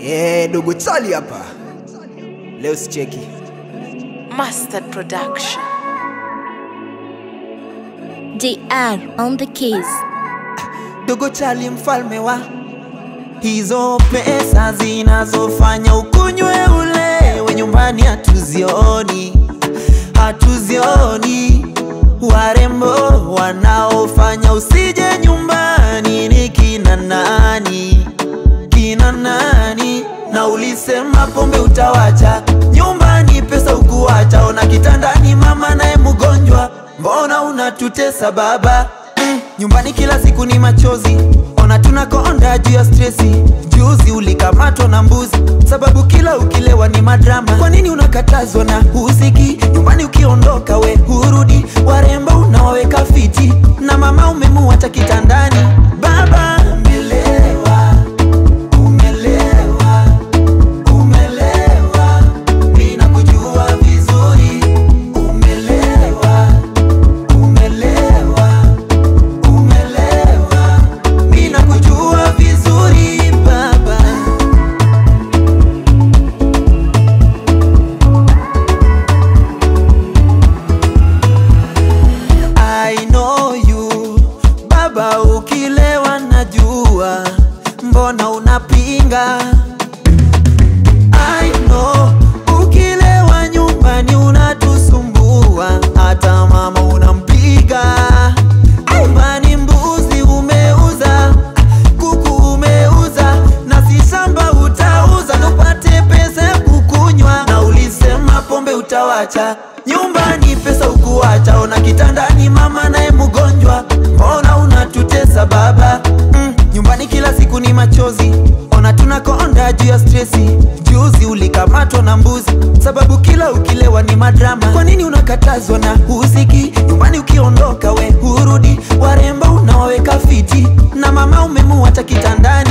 Eh, dogo chali hapa leo sicheki Master Production. JR on the keys. dogo chali mfalme wa hizo pesa zinazofanya ukunywe ulewe nyumbani hatuzioni hatuzioni warembo wanaofanya usije na ulisema pombe utawacha. Nyumbani pesa ukuwacha ona kitandani mama naye mgonjwa. Mbona unatutesa baba? Mm, nyumbani kila siku ni machozi. Ona tunakonda juu ya stresi. Juzi ulikamatwa na mbuzi. Sababu kila ukilewa ni madrama. Kwa nini unakatazwa na husiki utawacha, nyumbani pesa ukuacha, ona kitandani mama naye mgonjwa, mbona unatutesa baba? Mm, nyumbani kila siku ni machozi, ona tunakonda juu ya stresi. Juzi ulikamatwa na mbuzi, sababu kila ukilewa ni madrama. Kwa nini unakatazwa na husiki? Nyumbani ukiondoka we hurudi, warembo unawaweka fiti, na mama umemuacha kitandani